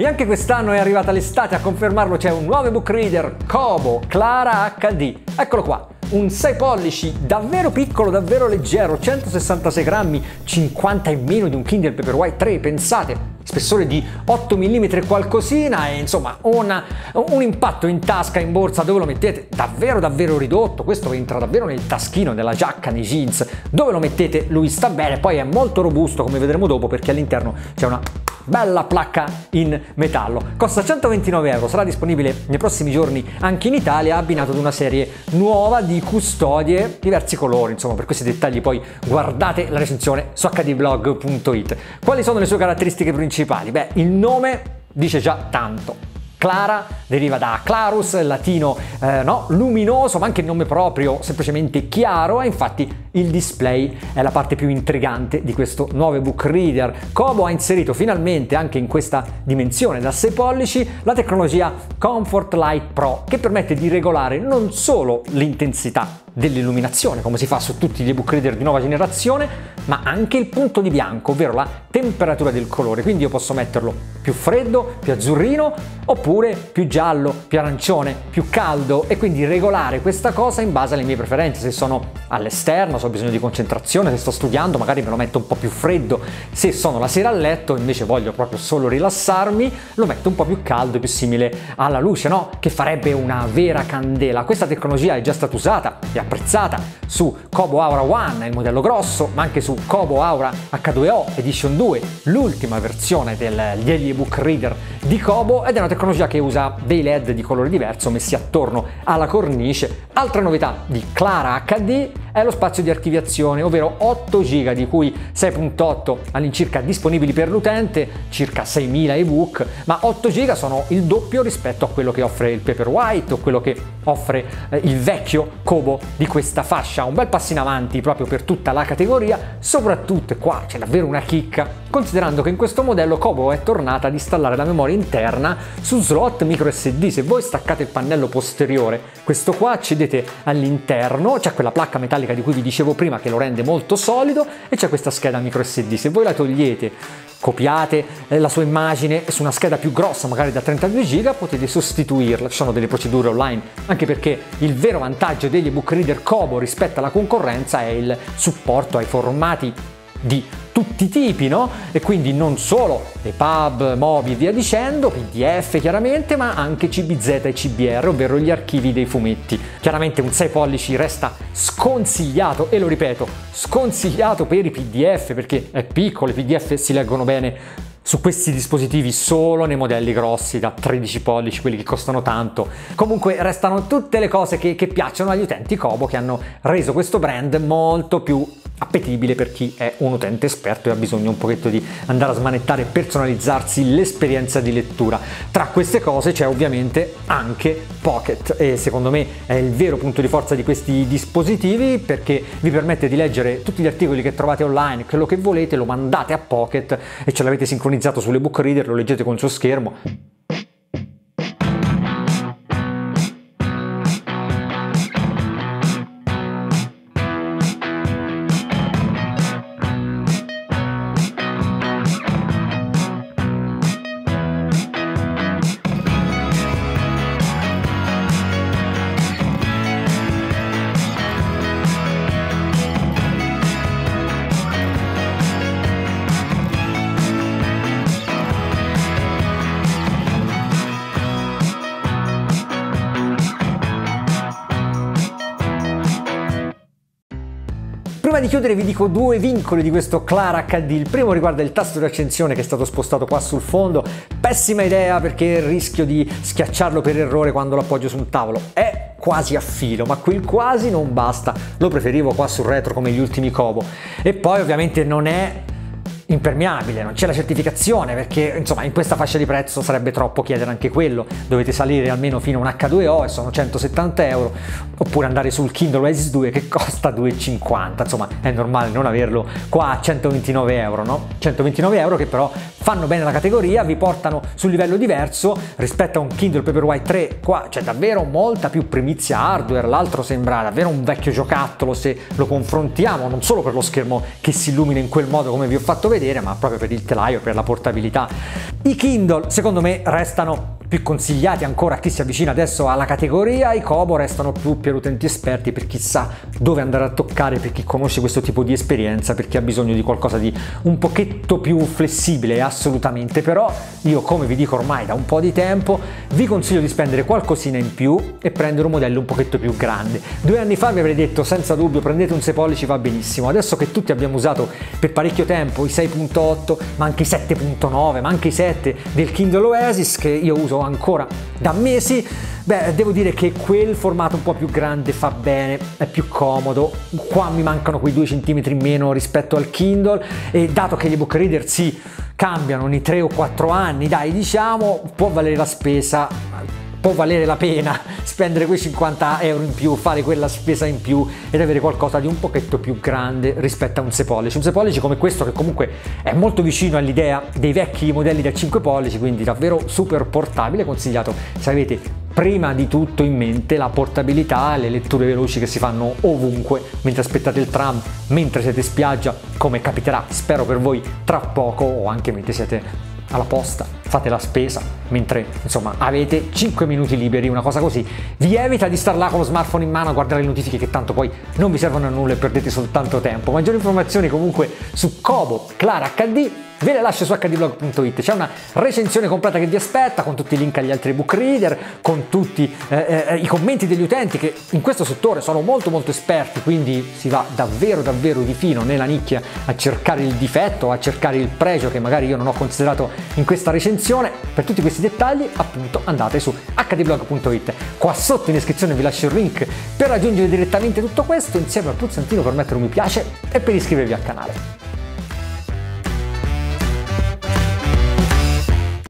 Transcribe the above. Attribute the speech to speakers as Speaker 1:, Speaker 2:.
Speaker 1: E anche quest'anno è arrivata l'estate, a confermarlo c'è un nuovo ebook reader, Kobo Clara HD. Eccolo qua, un 6 pollici davvero piccolo, davvero leggero, 166 grammi, 50 in meno di un Kindle Paperwhite 3, pensate, spessore di 8 mm qualcosina e insomma una, un impatto in tasca, in borsa dove lo mettete? Davvero davvero ridotto, questo entra davvero nel taschino della giacca, nei jeans, dove lo mettete? Lui sta bene, poi è molto robusto come vedremo dopo perché all'interno c'è una bella placca in metallo. Costa 129 euro, sarà disponibile nei prossimi giorni anche in Italia, abbinato ad una serie nuova di custodie, diversi colori, insomma per questi dettagli poi guardate la recensione su hdblog.it. Quali sono le sue caratteristiche principali? Beh, il nome dice già tanto. Clara deriva da Clarus, latino eh, no, luminoso, ma anche il nome proprio semplicemente chiaro e infatti il display è la parte più intrigante di questo nuovo ebook reader. Kobo ha inserito finalmente anche in questa dimensione da 6 pollici la tecnologia Comfort Light Pro che permette di regolare non solo l'intensità dell'illuminazione come si fa su tutti gli ebook reader di nuova generazione, ma anche il punto di bianco, ovvero la temperatura del colore. Quindi io posso metterlo più freddo, più azzurrino, oppure più giallo, più arancione, più caldo e quindi regolare questa cosa in base alle mie preferenze. Se sono all'esterno, se ho bisogno di concentrazione, se sto studiando, magari me lo metto un po' più freddo. Se sono la sera a letto, invece voglio proprio solo rilassarmi, lo metto un po' più caldo, più simile alla luce, no? Che farebbe una vera candela. Questa tecnologia è già stata usata e apprezzata su Kobo Aura One, il modello grosso, ma anche su Kobo Aura H2O Edition 2, l'ultima versione del, degli ebook reader di Kobo ed è una tecnologia che usa dei LED di colore diverso messi attorno alla cornice. Altra novità di Clara HD è lo spazio di archiviazione, ovvero 8 GB di cui 6.8 all'incirca disponibili per l'utente, circa 6.000 ebook, ma 8 GB sono il doppio rispetto a quello che offre il Paperwhite o quello che offre eh, il vecchio Kobo di questa fascia. Un bel passo in avanti proprio per tutta la categoria, soprattutto qua c'è davvero una chicca, considerando che in questo modello Kobo è tornata ad installare la memoria interna su slot micro SD. Se voi staccate il pannello posteriore, questo qua accedete all'interno, c'è quella placca metallica di cui vi dicevo prima che lo rende molto solido e c'è questa scheda micro SD. Se voi la togliete, copiate eh, la sua immagine su una scheda più grossa, magari da 32 GB, potete sostituirla. Ci sono delle procedure online, anche perché il vero vantaggio degli ebook reader Kobo rispetto alla concorrenza è il supporto ai formati di tutti i tipi, no? E quindi non solo EPUB, MOBI e via dicendo, PDF chiaramente, ma anche CBZ e CBR, ovvero gli archivi dei fumetti. Chiaramente un 6 pollici resta sconsigliato, e lo ripeto, sconsigliato per i PDF perché è piccolo, i PDF si leggono bene su questi dispositivi solo nei modelli grossi da 13 pollici, quelli che costano tanto. Comunque restano tutte le cose che, che piacciono agli utenti Kobo che hanno reso questo brand molto più appetibile per chi è un utente esperto e ha bisogno un pochetto di andare a smanettare e personalizzarsi l'esperienza di lettura. Tra queste cose c'è ovviamente anche Pocket e secondo me è il vero punto di forza di questi dispositivi perché vi permette di leggere tutti gli articoli che trovate online, quello che volete, lo mandate a Pocket e ce l'avete sincronizzato sulle book reader, lo leggete con il suo schermo Prima di chiudere vi dico due vincoli di questo Clara HD. Il primo riguarda il tasto di accensione che è stato spostato qua sul fondo. Pessima idea perché rischio di schiacciarlo per errore quando lo appoggio su un tavolo. È quasi a filo, ma quel quasi non basta. Lo preferivo qua sul retro come gli ultimi Kobo. E poi ovviamente non è impermeabile, non c'è la certificazione perché insomma in questa fascia di prezzo sarebbe troppo chiedere anche quello, dovete salire almeno fino a un H2O e sono 170 euro, oppure andare sul Kindle Oasis 2 che costa 2,50, insomma è normale non averlo qua a 129 euro, no? 129 euro che però fanno bene la categoria, vi portano su un livello diverso rispetto a un Kindle Paperwhite 3, qua c'è davvero molta più primizia hardware, l'altro sembra davvero un vecchio giocattolo se lo confrontiamo, non solo per lo schermo che si illumina in quel modo come vi ho fatto vedere, vedere, ma proprio per il telaio, per la portabilità. I Kindle secondo me restano più consigliati ancora a chi si avvicina adesso alla categoria, i Kobo restano più per utenti esperti, per chi sa dove andare a toccare, per chi conosce questo tipo di esperienza, per chi ha bisogno di qualcosa di un pochetto più flessibile, assolutamente, però io come vi dico ormai da un po' di tempo, vi consiglio di spendere qualcosina in più e prendere un modello un pochetto più grande. Due anni fa vi avrei detto senza dubbio prendete un 6 pollici va benissimo, adesso che tutti abbiamo usato per parecchio tempo i 6.8, ma anche i 7.9, ma anche i 7 del Kindle Oasis che io ancora da mesi, beh, devo dire che quel formato un po' più grande fa bene, è più comodo. Qua mi mancano quei 2 cm in meno rispetto al Kindle e dato che gli ebook reader si cambiano ogni 3 o 4 anni, dai, diciamo, può valere la spesa può valere la pena spendere quei 50 euro in più, fare quella spesa in più ed avere qualcosa di un pochetto più grande rispetto a un 6 pollici. Un 6 pollici come questo che comunque è molto vicino all'idea dei vecchi modelli da 5 pollici, quindi davvero super portabile, consigliato se avete prima di tutto in mente la portabilità, le letture veloci che si fanno ovunque mentre aspettate il tram, mentre siete in spiaggia, come capiterà, spero per voi tra poco o anche mentre siete alla posta, fate la spesa, mentre insomma avete 5 minuti liberi, una cosa così, vi evita di star là con lo smartphone in mano a guardare le notifiche che tanto poi non vi servono a nulla e perdete soltanto tempo. Maggiori informazioni comunque su Kobo Clara HD ve le lascio su hdblog.it, c'è una recensione completa che vi aspetta con tutti i link agli altri book reader, con tutti eh, eh, i commenti degli utenti che in questo settore sono molto molto esperti, quindi si va davvero davvero di fino nella nicchia a cercare il difetto, a cercare il pregio che magari io non ho considerato in questa recensione. Per tutti questi dettagli appunto andate su hdblog.it. Qua sotto in descrizione vi lascio il link per raggiungere direttamente tutto questo insieme al pulsantino per mettere un mi piace e per iscrivervi al canale.